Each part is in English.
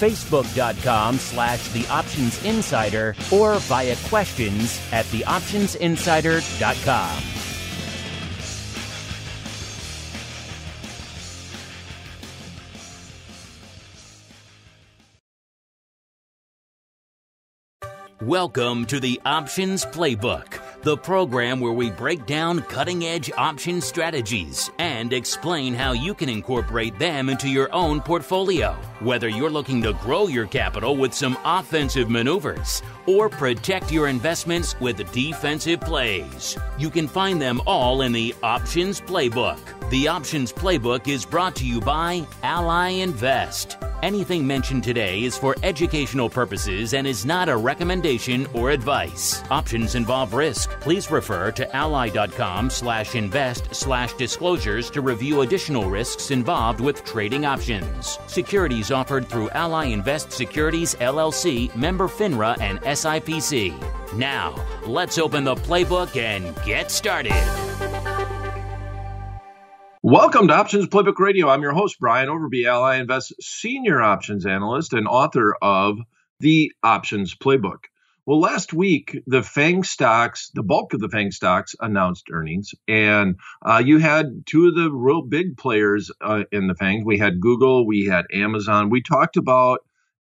facebook.com slash the options insider, or via questions at theoptionsinsider.com. Welcome to the Options Playbook, the program where we break down cutting edge option strategies and explain how you can incorporate them into your own portfolio. Whether you're looking to grow your capital with some offensive maneuvers or protect your investments with defensive plays, you can find them all in the Options Playbook. The Options Playbook is brought to you by Ally Invest. Anything mentioned today is for educational purposes and is not a recommendation or advice. Options involve risk. Please refer to ally.com slash invest slash disclosures to review additional risks involved with trading options. Securities offered through Ally Invest Securities LLC, member FINRA and SIPC. Now, let's open the playbook and get started. Welcome to Options Playbook Radio. I'm your host, Brian Overby, Ally Invest Senior Options Analyst and author of The Options Playbook. Well, last week, the FANG stocks, the bulk of the FANG stocks announced earnings, and uh, you had two of the real big players uh, in the FANG. We had Google, we had Amazon. We talked about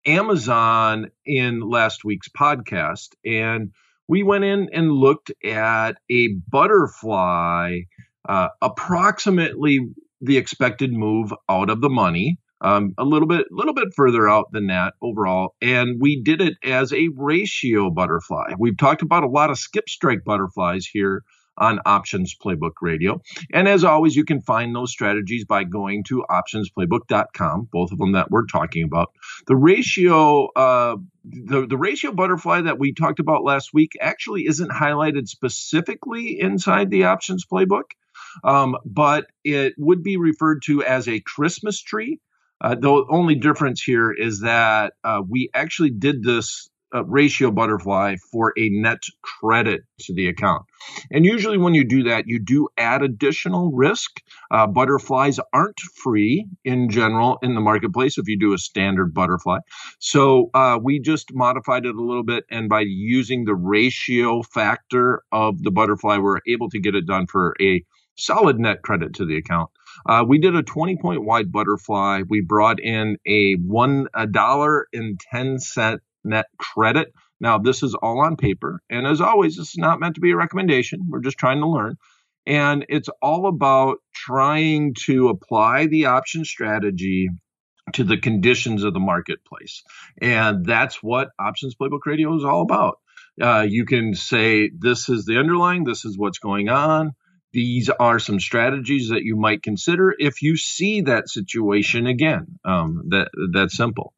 Amazon in last week's podcast, and we went in and looked at a butterfly uh, approximately the expected move out of the money. Um, a little bit, a little bit further out than that overall, and we did it as a ratio butterfly. We've talked about a lot of skip strike butterflies here on Options Playbook Radio. And as always, you can find those strategies by going to optionsplaybook.com, both of them that we're talking about. The ratio, uh, the, the ratio butterfly that we talked about last week actually isn't highlighted specifically inside the Options Playbook um, but it would be referred to as a Christmas tree. Uh, the only difference here is that uh, we actually did this uh, ratio butterfly for a net credit to the account. And usually, when you do that, you do add additional risk. Uh, butterflies aren't free in general in the marketplace if you do a standard butterfly. So, uh, we just modified it a little bit. And by using the ratio factor of the butterfly, we're able to get it done for a solid net credit to the account. Uh, we did a 20 point wide butterfly. We brought in a one a dollar and ten cent net credit. Now this is all on paper, and as always, this is not meant to be a recommendation. We're just trying to learn, and it's all about trying to apply the option strategy to the conditions of the marketplace, and that's what Options Playbook Radio is all about. Uh, you can say this is the underlying, this is what's going on these are some strategies that you might consider if you see that situation again. Um, that that's simple.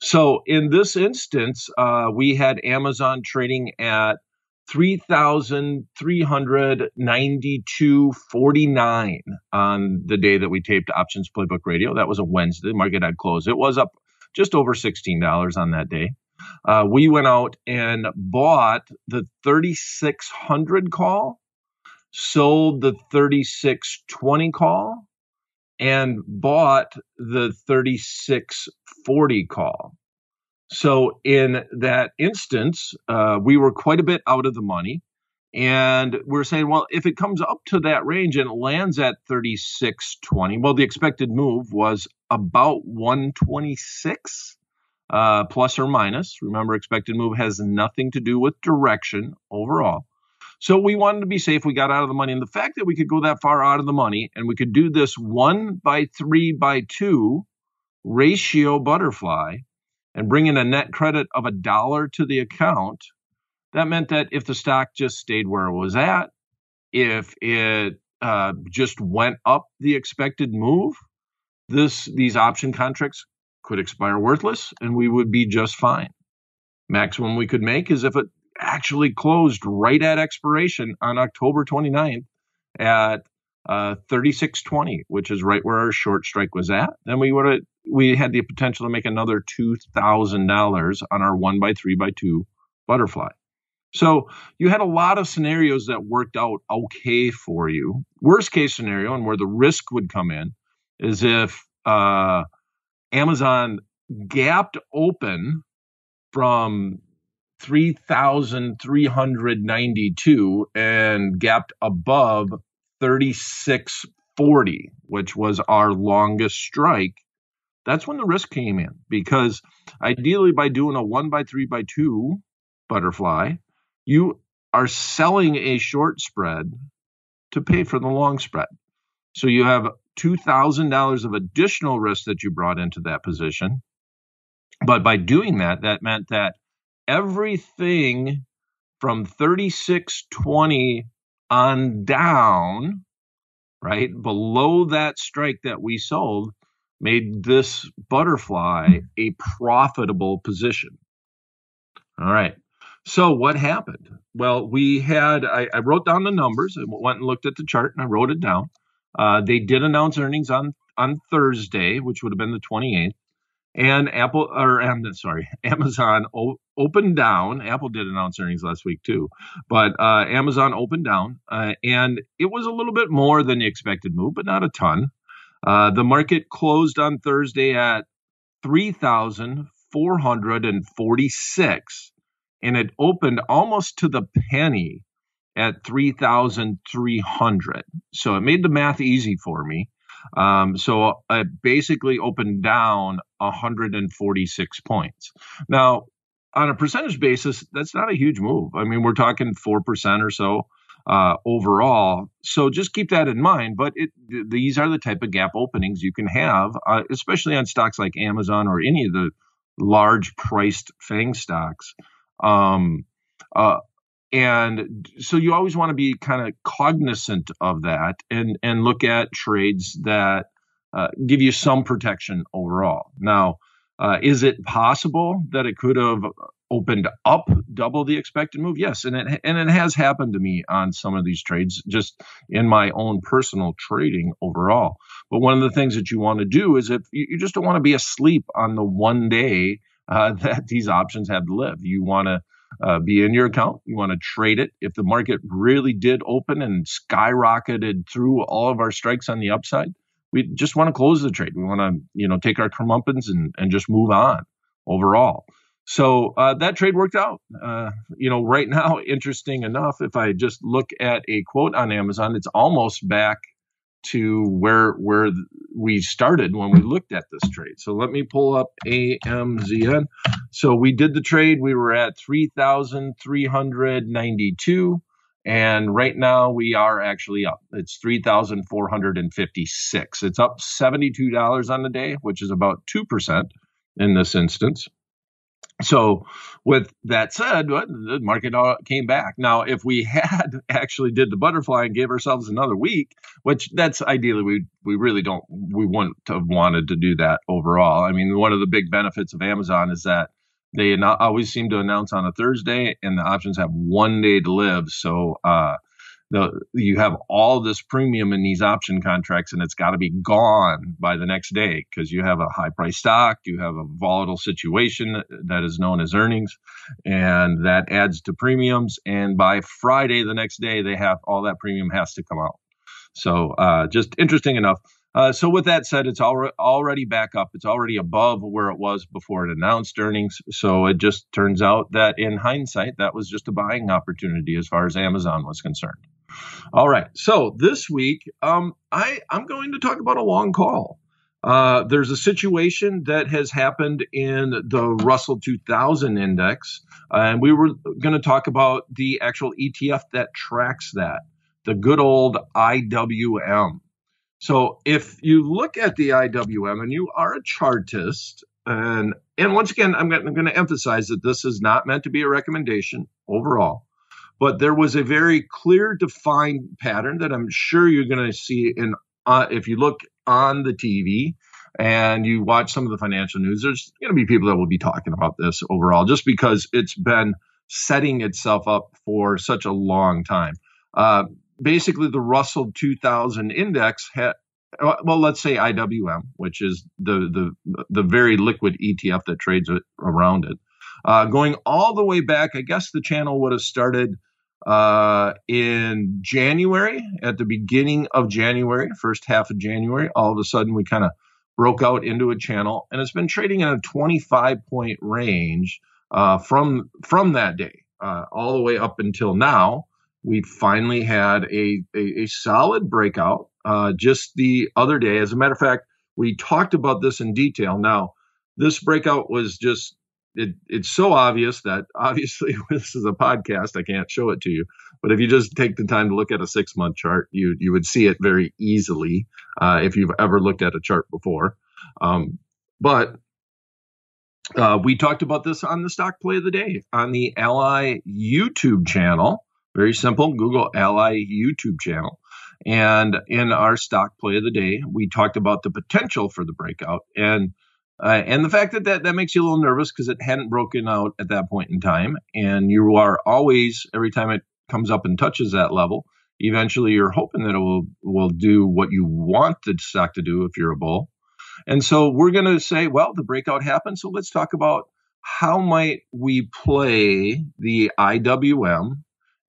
So in this instance, uh, we had Amazon trading at three thousand three hundred ninety-two forty-nine on the day that we taped Options Playbook Radio. That was a Wednesday. Market had closed. It was up just over sixteen dollars on that day. Uh, we went out and bought the thirty-six hundred call sold the 3620 call and bought the 3640 call. So in that instance, uh, we were quite a bit out of the money. And we're saying, well, if it comes up to that range and it lands at 3620, well, the expected move was about 126 uh, plus or minus. Remember, expected move has nothing to do with direction overall. So we wanted to be safe. We got out of the money. And the fact that we could go that far out of the money and we could do this one by three by two ratio butterfly and bring in a net credit of a dollar to the account, that meant that if the stock just stayed where it was at, if it uh, just went up the expected move, this these option contracts could expire worthless and we would be just fine. Maximum we could make is if it actually closed right at expiration on October 29th at uh, 3620, which is right where our short strike was at. Then we would have we had the potential to make another two thousand dollars on our one by three by two butterfly. So you had a lot of scenarios that worked out okay for you. Worst case scenario, and where the risk would come in, is if uh, Amazon gapped open from 3,392 and gapped above 3640, which was our longest strike. That's when the risk came in because ideally, by doing a one by three by two butterfly, you are selling a short spread to pay for the long spread. So you have $2,000 of additional risk that you brought into that position. But by doing that, that meant that everything from 3620 on down, right below that strike that we sold, made this butterfly a profitable position. All right. So what happened? Well, we had I, I, wrote down the numbers. I went and looked at the chart and I wrote it down. Uh, they did announce earnings on on Thursday, which would have been the 28th, and Apple or I'm sorry, Amazon opened down. Apple did announce earnings last week too, but uh, Amazon opened down, uh, and it was a little bit more than the expected move, but not a ton. Uh, the market closed on Thursday at 3,446 and it opened almost to the penny at 3,300. So it made the math easy for me. Um, so it basically opened down 146 points. Now, on a percentage basis, that's not a huge move. I mean, we're talking 4% or so uh, overall. So just keep that in mind. But it, th- these are the type of gap openings you can have, uh, especially on stocks like Amazon or any of the large priced FANG stocks. Um, uh, and so you always want to be kind of cognizant of that and and look at trades that uh, give you some protection overall. Now, uh, is it possible that it could have opened up double the expected move? Yes, and it and it has happened to me on some of these trades, just in my own personal trading overall. But one of the things that you want to do is if you, you just don't want to be asleep on the one day uh, that these options have to live. You want to uh, be in your account. You want to trade it. If the market really did open and skyrocketed through all of our strikes on the upside, we just want to close the trade. We want to, you know, take our comeuppance and, and just move on overall. So uh, that trade worked out. Uh, you know, right now, interesting enough, if I just look at a quote on Amazon, it's almost back to where where we started when we looked at this trade. So let me pull up AMZN. So we did the trade. We were at 3,392. And right now we are actually up. It's 3,456. It's up $72 on the day, which is about 2% in this instance. So, with that said, the market came back. Now, if we had actually did the butterfly and gave ourselves another week, which that's ideally we we really don't we wouldn't have wanted to do that overall. I mean, one of the big benefits of Amazon is that they always seem to announce on a Thursday, and the options have one day to live. So, uh, the you have all this premium in these option contracts and it's got to be gone by the next day because you have a high price stock you have a volatile situation that is known as earnings and that adds to premiums and by friday the next day they have all that premium has to come out so uh, just interesting enough uh, so with that said, it's al- already back up. It's already above where it was before it announced earnings. So it just turns out that in hindsight, that was just a buying opportunity as far as Amazon was concerned. All right. So this week, um, I, I'm going to talk about a long call. Uh, there's a situation that has happened in the Russell 2000 index, uh, and we were going to talk about the actual ETF that tracks that, the good old IWM. So if you look at the IWM and you are a chartist, and and once again, I'm going to emphasize that this is not meant to be a recommendation overall, but there was a very clear, defined pattern that I'm sure you're going to see in uh, if you look on the TV and you watch some of the financial news. There's going to be people that will be talking about this overall, just because it's been setting itself up for such a long time. Uh, basically, the Russell 2000 index had well, let's say IWM, which is the the the very liquid ETF that trades around it. Uh, going all the way back, I guess the channel would have started uh, in January, at the beginning of January, first half of January. All of a sudden, we kind of broke out into a channel, and it's been trading in a 25 point range uh, from from that day uh, all the way up until now. We finally had a, a, a solid breakout uh, just the other day. As a matter of fact, we talked about this in detail. Now, this breakout was just it, it's so obvious that obviously this is a podcast. I can't show it to you, but if you just take the time to look at a six month chart, you you would see it very easily uh, if you've ever looked at a chart before. Um, but uh, we talked about this on the stock play of the day on the Ally YouTube channel. Very simple. Google Ally YouTube channel. And in our stock play of the day, we talked about the potential for the breakout and uh, and the fact that, that that makes you a little nervous because it hadn't broken out at that point in time. And you are always, every time it comes up and touches that level, eventually you're hoping that it will, will do what you want the stock to do if you're a bull. And so we're going to say, well, the breakout happened. So let's talk about how might we play the IWM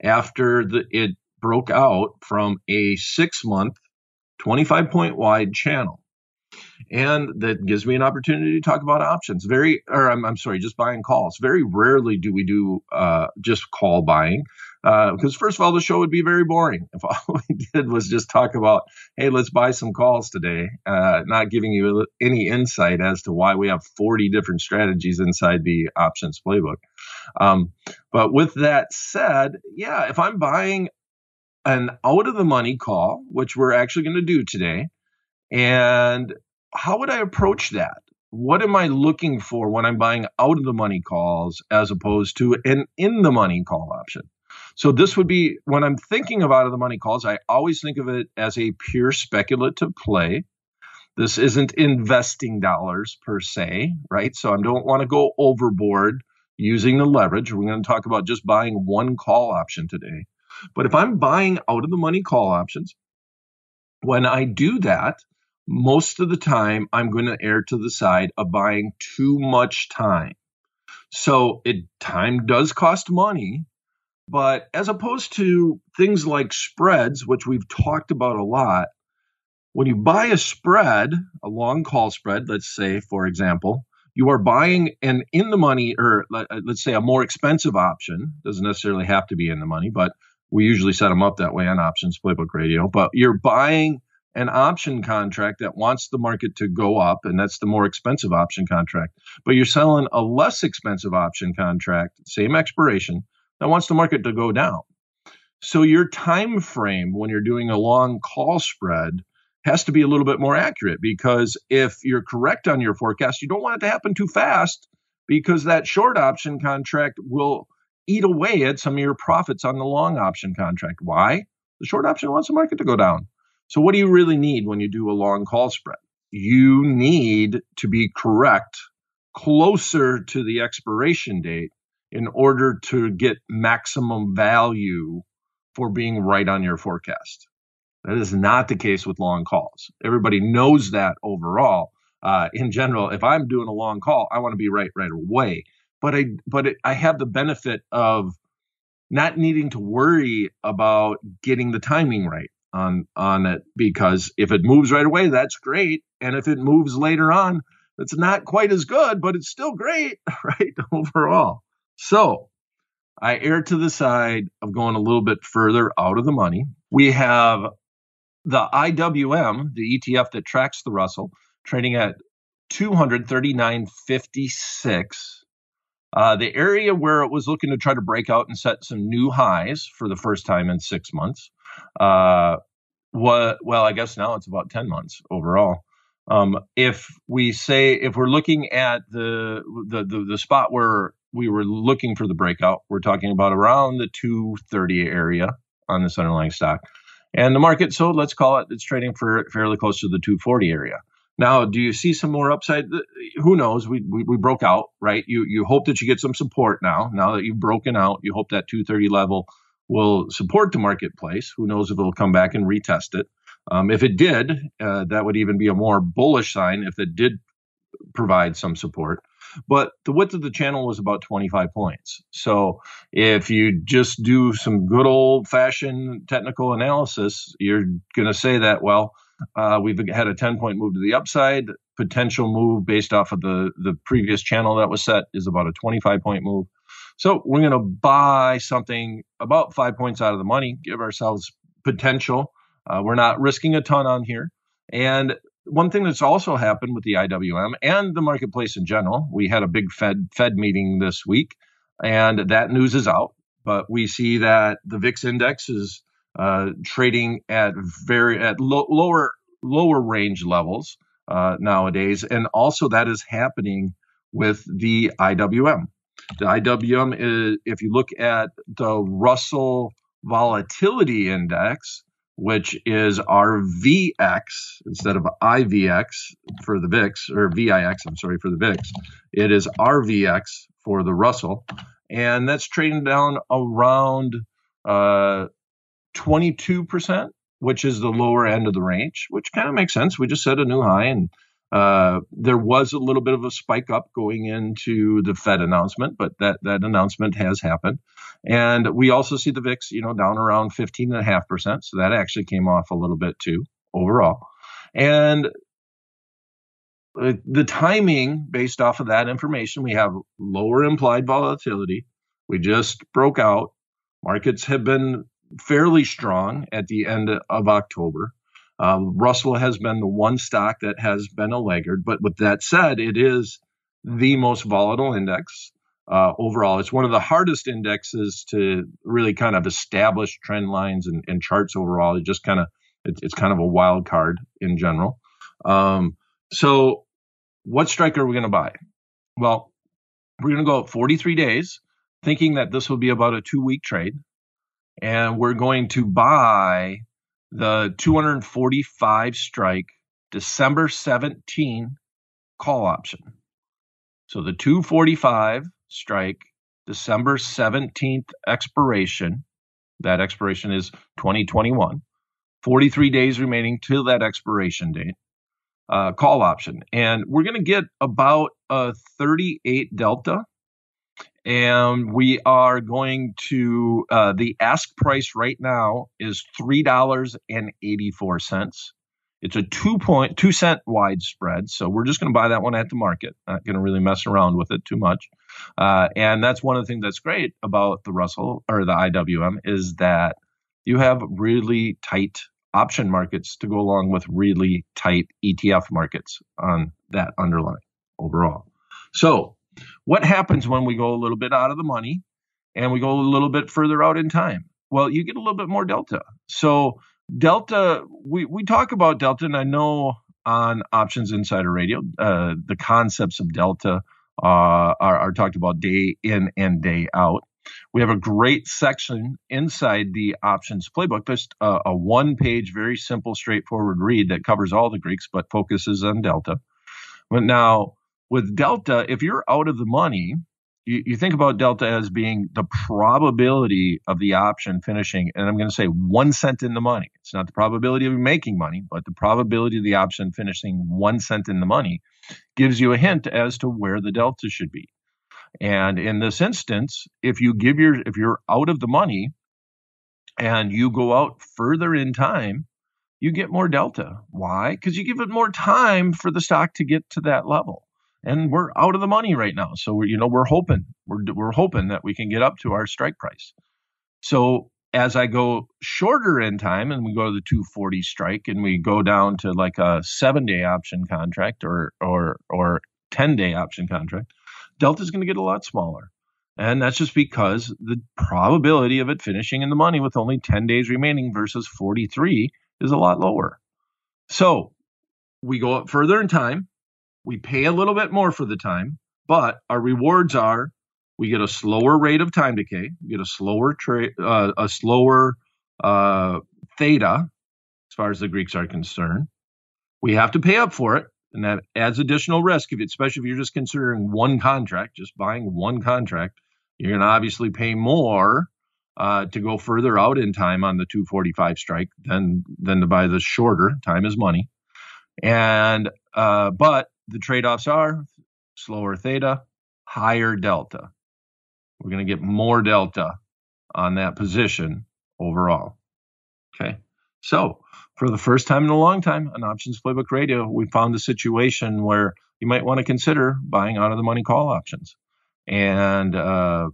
after the, it broke out from a six month, 25 point wide channel. And that gives me an opportunity to talk about options. Very, or I'm, I'm sorry, just buying calls. Very rarely do we do uh, just call buying because, uh, first of all, the show would be very boring if all we did was just talk about, hey, let's buy some calls today, uh, not giving you any insight as to why we have 40 different strategies inside the options playbook. Um, but with that said, yeah, if I'm buying an out of the money call, which we're actually going to do today. And how would I approach that? What am I looking for when I'm buying out of the money calls as opposed to an in the money call option? So this would be when I'm thinking of out of the money calls, I always think of it as a pure speculative play. This isn't investing dollars per se, right? So I don't want to go overboard using the leverage. We're going to talk about just buying one call option today. But if I'm buying out of the money call options, when I do that, most of the time I'm going to err to the side of buying too much time. So it time does cost money, but as opposed to things like spreads, which we've talked about a lot, when you buy a spread, a long call spread, let's say, for example, you are buying an in the money, or uh, let's say a more expensive option, doesn't necessarily have to be in the money, but we usually set them up that way on Options Playbook Radio. But you're buying an option contract that wants the market to go up, and that's the more expensive option contract. But you're selling a less expensive option contract, same expiration, that wants the market to go down. So your time frame when you're doing a long call spread has to be a little bit more accurate because if you're correct on your forecast, you don't want it to happen too fast because that short option contract will eat away at some of your profits on the long option contract. Why? The short option wants the market to go down. So, what do you really need when you do a long call spread? You need to be correct closer to the expiration date in order to get maximum value for being right on your forecast. That is not the case with long calls. Everybody knows that overall. Uh, in general, if I'm doing a long call, I want to be right right away but I but it, I have the benefit of not needing to worry about getting the timing right on on it because if it moves right away, that's great, and if it moves later on, it's not quite as good, but it's still great, right? Overall, so I err to the side of going a little bit further out of the money. We have the IWM, the ETF that tracks the Russell, trading at 239.56 uh, the area where it was looking to try to break out and set some new highs for the first time in six months uh, what? Well, I guess now it's about ten months overall. Um, if we say if we're looking at the, the the the spot where we were looking for the breakout, we're talking about around the 230 area on this underlying stock, and the market. So let's call it it's trading for fairly close to the 240 area. Now, do you see some more upside? Who knows? We, we, we broke out, right? You you hope that you get some support now. Now that you've broken out, you hope that 230 level will support the marketplace. Who knows if it'll come back and retest it? Um, if it did, uh, that would even be a more bullish sign if it did provide some support. But the width of the channel was about 25 points. So if you just do some good old fashioned technical analysis, you're going to say that, well, uh, we've had a 10 point move to the upside. Potential move based off of the, the previous channel that was set is about a 25 point move. So we're going to buy something about five points out of the money, give ourselves potential. Uh, we're not risking a ton on here. And one thing that's also happened with the IWM and the marketplace in general, we had a big Fed Fed meeting this week, and that news is out. But we see that the VIX index is uh, trading at very at lo- lower lower range levels uh, nowadays, and also that is happening with the IWM. The IWM is, if you look at the Russell Volatility Index, which is RVX instead of IVX for the VIX or VIX, I'm sorry for the VIX. It is RVX for the Russell, and that's trading down around uh, 22%, which is the lower end of the range, which kind of makes sense. We just set a new high and uh, there was a little bit of a spike up going into the Fed announcement, but that, that announcement has happened. And we also see the VIX, you know, down around 15.5%. So that actually came off a little bit too overall. And the timing based off of that information, we have lower implied volatility. We just broke out. Markets have been fairly strong at the end of October. Um, Russell has been the one stock that has been a laggard, but with that said, it is the most volatile index uh, overall. It's one of the hardest indexes to really kind of establish trend lines and, and charts overall. It just kind of it, it's kind of a wild card in general. Um, so, what strike are we going to buy? Well, we're going to go 43 days, thinking that this will be about a two week trade, and we're going to buy the 245 strike December 17 call option. So the 245 strike December 17th expiration, that expiration is 2021, 43 days remaining till that expiration date. Uh, call option. And we're going to get about a 38 delta and we are going to uh, the ask price right now is three dollars and eighty four cents. It's a two point two cent wide spread, so we're just going to buy that one at the market. Not going to really mess around with it too much. Uh, and that's one of the things that's great about the Russell or the IWM is that you have really tight option markets to go along with really tight ETF markets on that underlying overall. So what happens when we go a little bit out of the money and we go a little bit further out in time? Well, you get a little bit more delta. So delta, we, we talk about delta, and I know on Options Insider Radio, uh, the concepts of delta uh, are, are talked about day in and day out. We have a great section inside the options playbook, just a, a one page, very simple, straightforward read that covers all the Greeks but focuses on delta. But now, with delta, if you're out of the money, you, you, think about delta as being the probability of the option finishing, and I'm going to say one cent in the money. It's not the probability of making money, but the probability of the option finishing one cent in the money gives you a hint as to where the delta should be. And in this instance, if you give your if you're out of the money and you go out further in time, you get more delta. Why? Because you give it more time for the stock to get to that level and we're out of the money right now. So you know, we're hoping we're we're hoping that we can get up to our strike price. So as I go shorter in time, and we go to the 240 strike, and we go down to like a seven day option contract or or or 10 day option contract, delta is going to get a lot smaller. And that's just because the probability of it finishing in the money with only 10 days remaining versus 43 is a lot lower. So we go up further in time. We pay a little bit more for the time, but our rewards are we get a slower rate of time decay, we get a slower tra- uh, a slower uh, theta as far as the Greeks are concerned. We have to pay up for it, and that adds additional risk. If especially if you're just considering one contract, just buying one contract, you're going to obviously pay more uh, to go further out in time on the 245 strike than than to buy the shorter. Time is money, and uh, but the trade-offs are slower theta, higher delta. We're going to get more delta on that position overall. Okay, so for the first time in a long time on Options Playbook Radio, we found a situation where you might want to consider buying out of the money call options. And uh,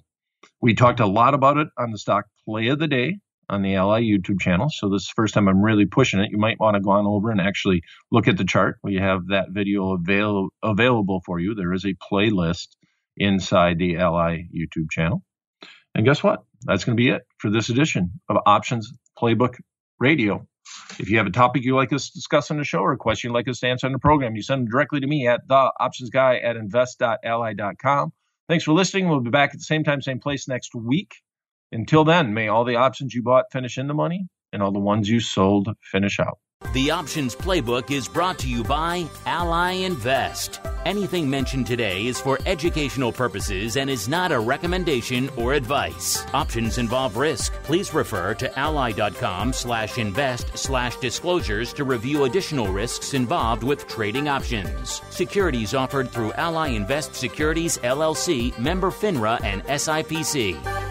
we talked a lot about it on the stock play of the day on the Ally YouTube channel. So this is the first time I'm really pushing it. You might want to go on over and actually look at the chart. We have that video avail- available for you. There is a playlist inside the Ally YouTube channel. And guess what? That's going to be it for this edition of Options Playbook Radio. If you have a topic you'd like us to discuss on the show or a question you'd like us to answer on the program, you send them directly to me at the options guy at invest.ally.com. Thanks for listening. We'll be back at the same time, same place next week. Until then, may all the options you bought finish in the money and all the ones you sold finish out. The Options Playbook is brought to you by Ally Invest. Anything mentioned today is for educational purposes and is not a recommendation or advice. Options involve risk. Please refer to ally.com slash invest slash disclosures to review additional risks involved with trading options. Securities offered through Ally Invest Securities LLC, member FINRA and SIPC.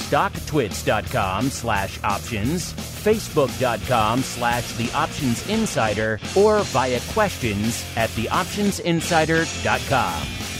stocktwits.com slash options, facebook.com slash the options insider, or via questions at theoptionsinsider.com.